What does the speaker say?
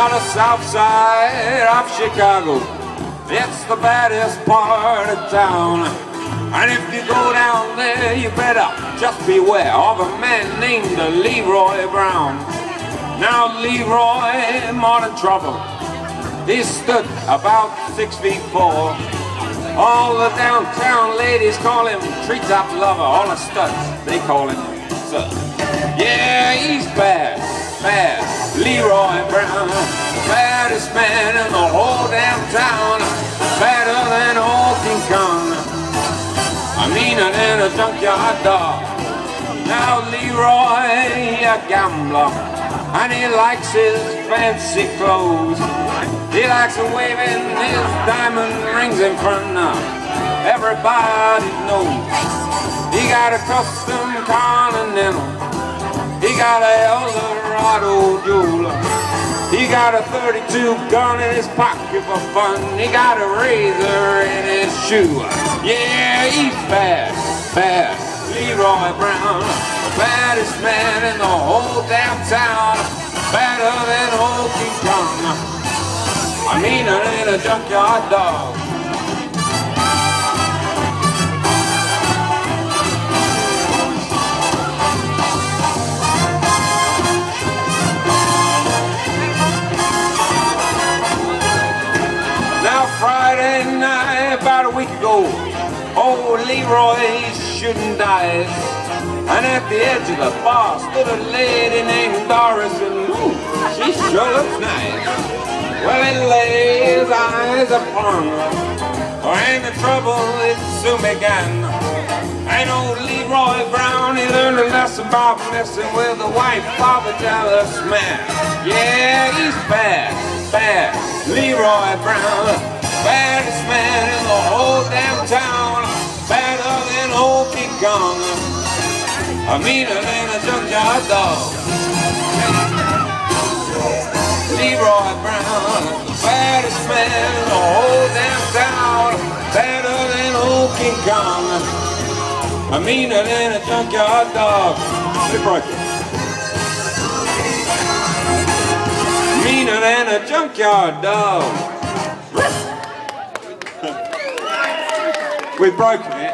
on the south side of Chicago. It's the baddest part of town. And if you go down there, you better just beware of a man named Leroy Brown. Now Leroy, more than trouble. He stood about six feet four. All the downtown ladies call him treetop lover. All the studs, they call him sir. Yeah, he's bad, bad. Leroy Brown, man in the whole damn town. better than old King Kong. I meaner than a junkyard dog. Now Leroy, a gambler, and he likes his fancy clothes. He likes waving his diamond rings in front of everybody knows. He got a custom Continental. He got a Eldorado jeweler. He got a 32 gun in his pocket for fun. He got a razor in his shoe. Yeah, he's bad, bad. Leroy Brown, the baddest man in the whole damn town. Better than old King Kong. I mean it ain't a junkyard dog. Friday night, about a week ago, old Leroy's shooting dice. And at the edge of the bar stood a lady named Doris, and ooh, she sure looks nice. Well, he his eyes upon her, and the trouble it soon began. And old Leroy Brown, he learned a lesson about messing with the wife a jealous man. Yeah, he's bad, bad. Leroy Brown, baddest man in the whole damn town. Badder than old King Kong, a meaner than a junkyard dog. Leroy Brown, baddest man in the whole damn town, better than old King Kong, a meaner than a junkyard dog. Hey, broke Meaner than a junkyard dog. We've broken it.